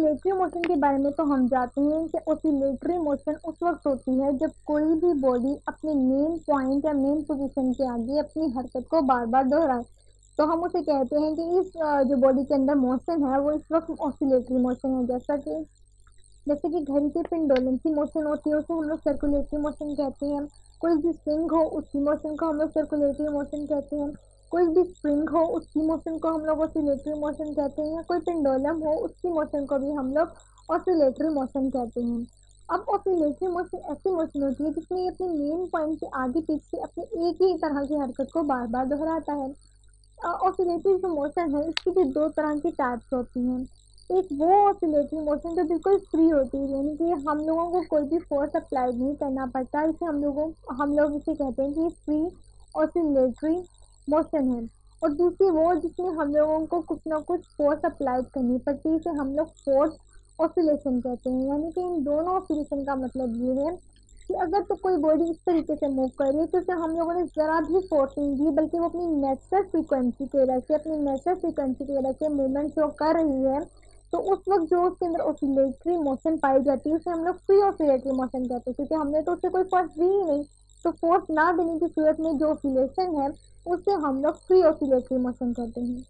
Oscillatory motion के बारे में तो हम जानते हैं कि ऑसिलेटरी मोशन उस वक्त होती है जब कोई भी बॉडी अपने मेन पॉइंट या मेन पोजीशन के आगे अपनी हरकत को बार बार दोहराए। तो हम उसे कहते हैं कि इस जो बॉडी के अंदर मोशन है, वो इस वक्त ऑसिलेटरी मोशन है। जैसा कि, जैसे कि घड़ी के पिंडोलन की मोशन होती है, उसे हम लोग सर्कुलेटरी मोशन कहते हैं। कोई भी स्विंग हो उसकी मोशन को हम लोग सर्कुलेटरी मोशन कहते हैं। कोई भी स्प्रिंग हो, उसकी मोशन को हम लोग ऑसिलेटरी मोशन कहते हैं, या कोई पिंडोलम हो, उसकी मोशन को भी हम लोग ऑसिलेटरी मोशन कहते हैं। अब ऑसिलेटरी मोशन ऐसी मोशन होती है जिसमें ये अपने मेन पॉइंट के आगे पीछे अपने एक ही तरह की हरकत को बार बार दोहराता है। ऑसिलेटरी जो मोशन है, इसकी भी दो तरह की टाइप्स होती हैं। एक वो ऑसिलेटरी मोशन जो बिल्कुल फ्री होती है, यानी कि हम लोगों को कोई भी फोर्स अप्लाई नहीं करना पड़ता, इसे हम लोगों, हम लोग इसे कहते हैं कि फ्री ऑसिलेटरी मोशन है। और दूसरी, वो जिसमें हम लोगों को कुछ ना कुछ फोर्स अप्लाई करनी पड़ती है, इसे हम लोग फोर्स ऑसिलेशन कहते हैं। यानी कि इन दोनों ऑसिलेशन का मतलब ये है कि अगर तो कोई बॉडी इस तरीके से मूव कर रही है तो उसे हम लोगों ने ज़रा भी फोर्स नहीं दी, बल्कि वो अपनी नेचुरल फ्रीक्वेंसी की वजह से, अपनी नेचुरल फ्रीक्वेंसी की वजह से मूवमेंट जो कर रही है तो उस वक्त जो उसके अंदर ऑसिलेटरी मोशन पाई जाती है, उसे हम लोग फ्री ऑसिलेटरी मोशन कहते हैं। क्योंकि हमने तो उसे कोई फोर्स दी ही नहीं। तो फोर्स ना देने की सूरत में जो ऑसिलेशन है, उससे हम लोग फ्री ऑसिलेटरी मोशन कहते हैं।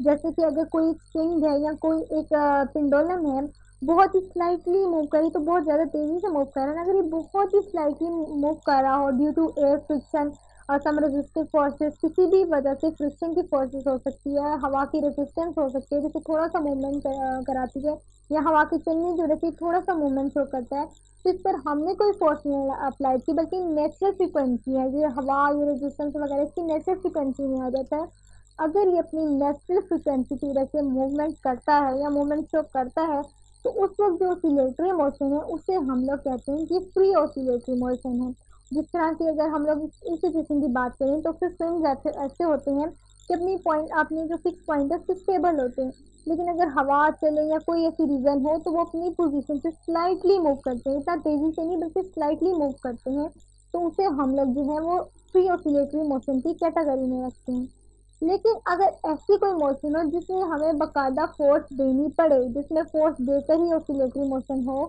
जैसे कि अगर कोई स्ट्रिंग है या कोई एक पिंडोलम है, बहुत ही स्लाइटली मूव करी तो बहुत ज़्यादा तेज़ी से मूव कर। रहा है अगर ये बहुत ही स्लाइटली मूव कर रहा हो due to air friction some resistive forces किसी भी वजह से फ्रिक्शन की फोर्सेस हो सकती है, हवा की रेजिस्टेंस हो सकती है, जैसे थोड़ा सा मूवमेंट कराती है, या हवा की चलने की वजह से थोड़ा सा मूवमेंट शो करता है तो इस पर हमने कोई फोर्स नहीं अप्लाई की, बल्कि नेचुरल फ्रिक्वेंसी है, ये हवा, ये रेजिस्टेंस वगैरह, इसकी नेचुरल फ्रिक्वेंसी में आ जाता है। अगर ये अपनी नेचुरल फ्रिक्वेंसी की वजह से मूवमेंट करता है, या मूवमेंट शो करता है तो उस वक्त जो ऑसिलेटरी मोशन है, उसे हम लोग कहते हैं कि फ्री ऑसिलेटरी मोशन है। जिस तरह से अगर हम लोग इस सिचुएशन की बात करें तो फिर स्विंग ऐसे ऐसे होते हैं कि अपनी पॉइंट अपने जो फिक्स पॉइंट है, उससे स्टेबल होते हैं। लेकिन अगर हवा चले या कोई ऐसी रीज़न हो तो वो अपनी पोजीशन से स्लाइटली मूव करते हैं। इतना तेज़ी से नहीं, बल्कि स्लाइटली मूव करते हैं। तो उसे हम लोग जो है, वो फ्री ऑसिलेटरी मोशन की कैटेगरी में रखते हैं। लेकिन अगर ऐसी कोई मोशन हो, जिसमें हमें बाकायदा फोर्स देनी पड़े, जिसमें फोर्स देकर ही ऑसिलेटरी मोशन हो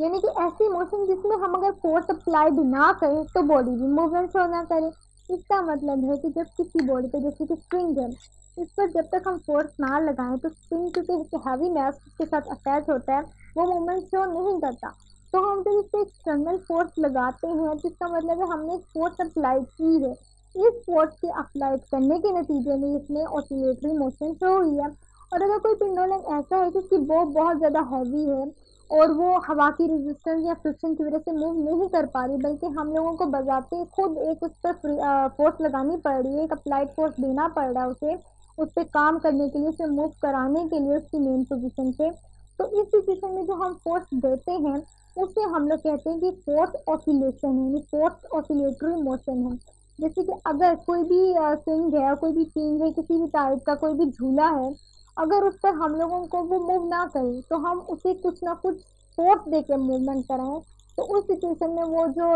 यानी कि ऐसी मोशन जिसमें हम अगर फोर्स अप्लाई भी ना करें तो बॉडी भी मूवमेंट शो ना करे। इसका मतलब है कि जब किसी बॉडी पे, जैसे कि स्प्रिंग है, इस पर जब तक हम फोर्स ना लगाएँ तो स्प्रिंग क्योंकि हैवी मैस के साथ अटैच होता है, वो मूवमेंट शो नहीं करता। तो हम जब इस पर एक्सटर्नल फोर्स लगाते हैं तो इसका मतलब है हमने फोर्स अप्लाई की है। इस फोर्स के अप्लाई करने के नतीजे में इसमें ऑसिलेटरी मोशन शो हुई है। और अगर कोई पिंडोलन ऐसा है जिसकी वो बहुत ज़्यादा हैवी है और वो हवा की रेजिस्टेंस या फ्रिक्शन की वजह से मूव नहीं कर पा रही, बल्कि हम लोगों को बजाते खुद एक उस पर फोर्स लगानी पड़ रही है, एक अप्लाइड फोर्स देना पड़ रहा है उसे, उस पर काम करने के लिए, उसे मूव कराने के लिए उसकी मेन पोजिशन पे। तो इस सिचुएशन में जो हम फोर्स देते हैं, उसे हम लोग कहते हैं कि फोर्स ऑसिलेशन है, यानी फोर्स ऑसिलेटरी मोशन है। जैसे कि अगर कोई भी स्विंग है, कोई भी चीज़ है, किसी भी टाइप का कोई भी झूला है अगर उस पर हम लोगों को वो मूव ना करें तो हम उसे कुछ ना कुछ फोर्स दे के मूवमेंट कराएँ तो उस सिचुएशन में वो जो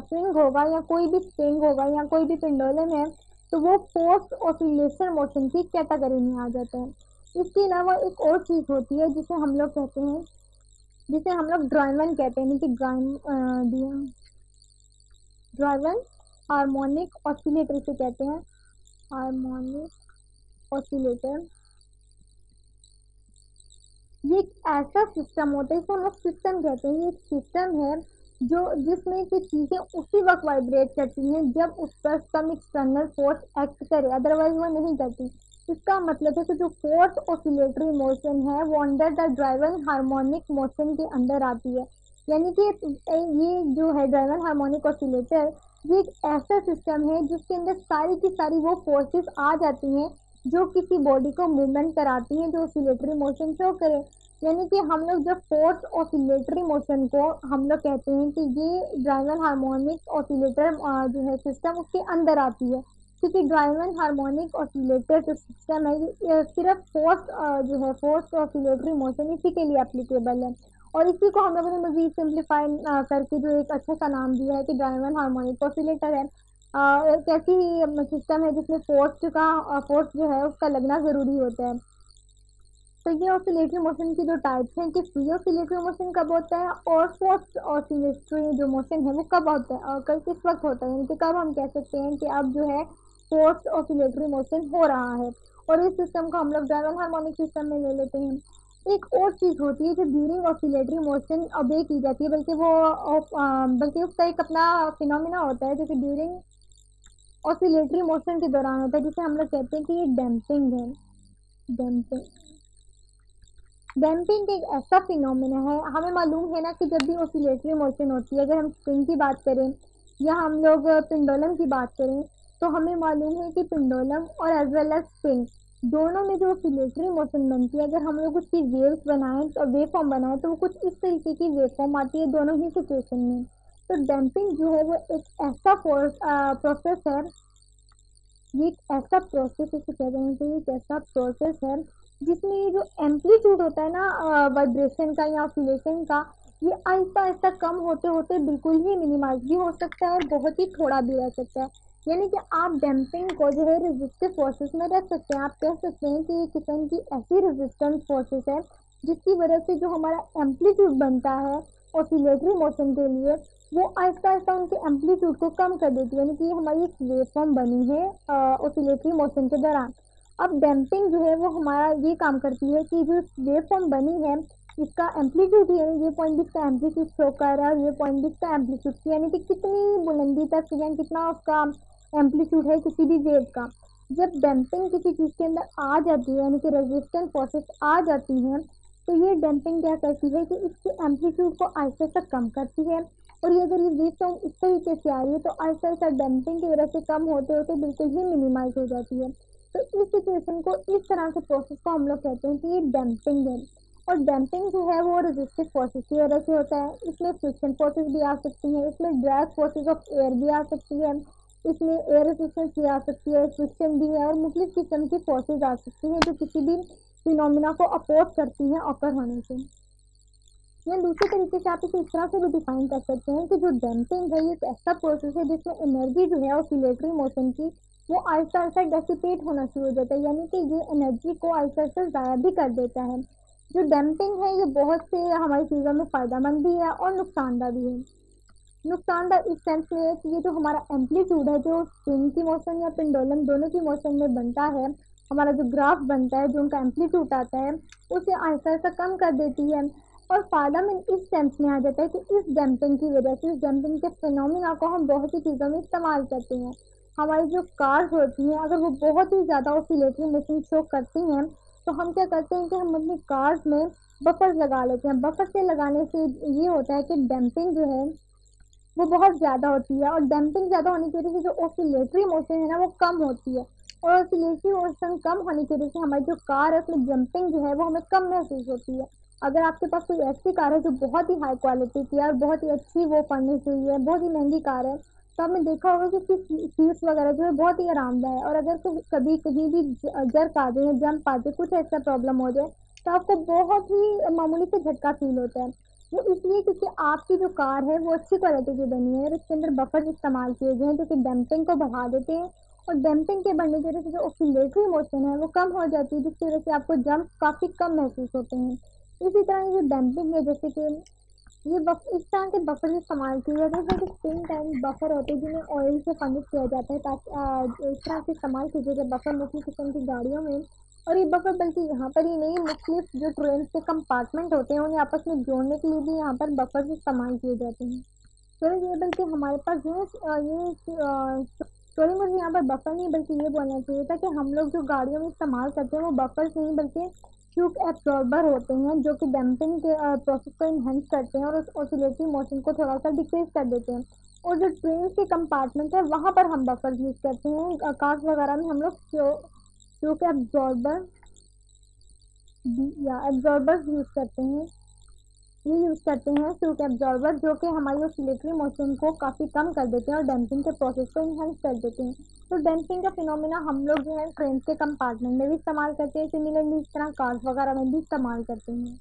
स्विंग होगा या कोई भी स्विंग होगा या कोई भी पिंडोलन है तो वो फोर्स ऑसिलेशन मोशन की कैटेगरी में आ जाता है। इसके अलावा एक और चीज़ होती है जिसे हम लोग कहते हैं, जिसे हम लोग ड्राइवन कहते हैं कि ड्राइव ड्राइवन हारमोनिक ऑसिलेटर से कहते हैं हारमोनिक ऑसिलेटर ये एक ऐसा सिस्टम होता है, इसको हम लोग सिस्टम कहते हैं। ये एक सिस्टम है जो जिसमें कि चीज़ें उसी वक्त वाइब्रेट करती हैं जब उस पर सम एक्सटर्नल फोर्स एक्ट करे अदरवाइज़ वो नहीं करती। इसका मतलब है कि जो फोर्स ऑसिलेटरी मोशन है, वो under the driven harmonic motion के अंदर आती है। यानी कि ये जो है ड्राइवन हार्मोनिक ऑसिलेटर ये एक ऐसा सिस्टम है जिसके अंदर सारी की सारी वो फोर्सेस आ जाती हैं जो किसी बॉडी को मूवमेंट कराती है, जो ऑसिलेटरी मोशन शो करे, यानी कि हम लोग जब फोर्स ऑसिलेटरी मोशन को हम लोग कहते हैं कि ये ड्राइवन हार्मोनिक ऑसिलेटर जो है सिस्टम उसके अंदर आती है। क्योंकि ड्राइवन हार्मोनिक ऑसिलेटर जो सिस्टम है सिर्फ़ फोर्स जो है फोर्स ऑसिलेटरी मोशन इसी के लिए एप्लीकेबल है। और इसी को हम लोगों ने मजीद सिंप्लीफाई करके जो एक अच्छा सा नाम दिया है कि ड्राइवन हार्मोनिक ऑसिलेटर है। एक ऐसी सिस्टम है जिसमें फोर्स का फोर्स जो है उसका लगना ज़रूरी होता है। तो ये ऑसिलेटरी मोशन की जो टाइप्स हैं, कि फ्री ऑसिलेटरी मोशन कब होता है और फोर्स ऑसिलेटरी जो मोशन है वो कब होता है और कल किस वक्त होता है, यानी कि कब हम कह सकते हैं कि अब जो है फोर्स ऑसिलेटरी मोशन हो रहा है। और इस सिस्टम को हम लोग ड्राइवर हार्मोनिक सिस्टम में ले लेते हैं। एक और चीज़ होती है जो ड्यूरिंग ऑसिलेटरी मोशन अबे की जाती है, बल्कि वो बल्कि उसका एक अपना फिनोमिना होता है जो कि ड्यूरिंग ऑसिलेटरी मोशन के दौरान होता है, जिसे हम लोग कहते हैं कि ये डैम्पिंग है। डैम्पिंग डैम्पिंग एक ऐसा फिनोमिना है, हमें मालूम है ना कि जब भी ऑसिलेटरी मोशन होती है, अगर हम स्प्रिंग की बात करें या हम लोग पिंडोलम की बात करें तो हमें मालूम है कि पिंडोलम और एज वेल एज स्प्रिंग दोनों में जो ऑसिलेटरी मोशन बनती है, अगर हम लोग उसकी वेव्स बनाएँ तो वेव फॉर्म बनाएँ तो वो कुछ इस तरीके की वेव फॉर्म आती है दोनों ही सिचुएशन में। तो डैम्पिंग जो है वो एक ऐसा प्रोसेस है ये एक ऐसा प्रोसेस इसे कह हैं एक ऐसा प्रोसेस है, जिसमें ये जो एम्पलीट्यूड होता है ना वाइब्रेशन का या ऑसिलेशन का, ये आहिस्ता आहिस्ता कम होते होते बिल्कुल ही मिनिमाइज भी हो सकता है और बहुत ही थोड़ा भी रह सकता है। यानी कि आप डैम्पिंग को जो है रेजिस्टिव फोर्सेस में रख सकते हैं। आप कह सकते हैं कि ये किचन की ऐसी रेजिस्टेंस फोर्सेस है, जिसकी वजह से जो हमारा एम्पलीट्यूड बनता है ऑसिलेटरी मोशन के लिए, वो आहिस्ता आहिस्ता उनके एम्पलीट्यूड को कम कर देती है, यानी कि हमारी एक वेव फॉर्म बनी है ऑसिलेटरी मोशन के दौरान। अब डैम्पिंग जो है, वो हमारा ये काम करती है कि जो वेव फॉर्म बनी है, इसका एम्पलीट्यूड यानी ये पॉइंट इसका एम्पलीट्यूड शो कर रहा है और ये पॉइंट इसका एम्पलीट्यूड यानी कि कितनी बुलंदी तक यानी कितना उसका एम्पलीट्यूड है किसी भी वेव का। जब डैम्पिंग किसी चीज़ के अंदर आ जाती है, यानी कि रेजिस्टेंट फोर्सेस आ जाती हैं तो ये डैम्पिंग क्या करती है कि इसके एम्पलीट्यूड को आहिस्ता आहिस्ता कम करती है। और ये अगर ये वेव फॉर्म इस तरीके से आ रही है तो आहिस्ता आहिस्ता डैम्पिंग की वजह से कम होते होते बिल्कुल ही मिनिमाइज हो जाती है। तो इस सिचुएशन को इस तरह के प्रोसेस को हम लोग कहते हैं कि ये डैम्पिंग है। और डैम्पिंग जो है वो रेजिस्टिव फोर्सेस की वजह से होता है। इसमें फ्रिक्शन फोर्सेस भी आ सकती हैं, इसमें ड्रैग फोर्सेस ऑफ़ एयर भी आ सकती है, इसमें एयर रेजिस्टेंस भी आ सकती है फ्रिक्शन भी है और मुख्तलिफ़ किस्म की फोर्सेज आ सकती हैं। जो किसी भी फिनोमिना को अपोज करती हैं ऑकर होने से। या दूसरे तरीके से आप इसे इस तरह से भी डिफाइन कर सकते हैं कि जो डैम्पिंग है, ये एक ऐसा प्रोसेस है जिसमें एनर्जी जो है ऑसिलेटरी मोशन की, वो आहिस्ता आहिस्ता डेसिपेट होना शुरू हो जाता है। यानी कि ये एनर्जी को आहिस्ता आहिस्ता ज़ाया भी कर देता है। जो डैम्पिंग है, ये बहुत से हमारी चीज़ों में फ़ायदेमंद भी है और नुकसानदा भी है। नुकसानदार इस सेंस में है कि ये जो हमारा एम्पलीट्यूड है, जो स्प्रिंग की मोशन या पिंडोलम दोनों की मोशन में बनता है हमारा जो ग्राफ बनता है, जो उनका एम्पलीट्यूड आता है, उसे आहिस्ता आहिस्ता कम कर देती है और फ़ायदा में इस सेंस में आ जाता है कि इस डैम्पिंग की वजह से, इस डैम्पिंग के फिनोमिना को हम बहुत सी चीज़ों में इस्तेमाल करते हैं। हमारी जो कार्स होती हैं, अगर वो बहुत ही ज़्यादा ऑसिलेटरी मशीन शो करती हैं तो हम क्या करते हैं कि हम अपनी कार्स में बफर लगा लेते हैं। बफर से लगाने से ये होता है कि डैम्पिंग जो है, वो बहुत ज़्यादा होती है और डैम्पिंग ज़्यादा होने की वजह से जो ऑसिलेटरी मोशन है ना, वो कम होती है। और ऑसिलेटरी मोशन कम होने की वजह से हमारी जो कार है, उसमें जंपिंग जो है, वो हमें कम महसूस होती है। अगर आपके पास कोई ऐसी कार है जो बहुत ही हाई क्वालिटी की है और बहुत ही अच्छी वो फर्निश हुई है, बहुत ही महँगी कार है तो आपने देखा होगा कि उसकी सीट्स वगैरह जो है बहुत ही आरामदाय है। और अगर कभी कहीं भी जर्क आ जाए जंप आ जाए, कुछ ऐसा प्रॉब्लम हो जाए तो आपको बहुत ही मामूली से झटका फील होता है। वो इसलिए क्योंकि आपकी जो कार है, वो अच्छी क्वालिटी की बनी है और इसके अंदर बफर इस्तेमाल किए गए हैं जो कि डंपिंग को बढ़ा देते हैं और डैम्पिंग के बढ़ने की वजह से जो ऑसिलेटरी मोशन है, वो कम हो जाती है, जिसकी वजह से आपको जंप काफ़ी कम महसूस होते हैं। इसी तरह ये जो डंपिंग है, जैसे कि ये बफ इस तरह के बफर इस्तेमाल किए जाते हैं, जो स्प्रिंग टाइम बफर होते हैं, जिन्हें ऑयल से फर्निश किया जाता है, ताकि इस तरह से इस्तेमाल किए जाते बफर मुख्य किस्म की गाड़ियों में। और ये बफर बल्कि यहाँ पर ही नहीं मुख्तलिफ़ जो ट्रेन के कंपार्टमेंट होते हैं, उन्हें आपस में जोड़ने के लिए भी यहाँ पर बफर इस्तेमाल किए जाते हैं। तो ये बल्कि हमारे पास जो है ये सॉरी मुझे यहाँ पर बफर नहीं, बल्कि ये बोलना चाहिए था कि हम लोग जो गाड़ियों में इस्तेमाल करते हैं, वो बफर्स नहीं, बल्कि ट्यूब एब्जॉर्बर होते हैं, जो कि डैम्पिंग के प्रोसेस को इन्हेंस करते हैं और उस ऑसिलेटरी मोशन को थोड़ा सा डिक्रीज कर देते हैं। और जो ट्रेन के कंपार्टमेंट है, वहाँ पर हम बफर यूज़ करते हैं। कार्स वगैरह में हम लोग ट्यूब एब्जॉर्बर या एब्जॉर्बर्स यूज़ करते हैं। ये यूज़ करते हैं सूट एब्जॉर्बर जो कि हमारी ऑसिलेटरी मोशन को काफ़ी कम कर देते हैं और डैम्पिंग के प्रोसेस को इन्हेंस कर देते हैं। तो डैम्पिंग का फिनोमिना हम लोग जो है ट्रेन के कंपार्टमेंट में भी इस्तेमाल करते हैं। सिमिलरली इस तरह कार्स वगैरह में भी इस्तेमाल करते हैं।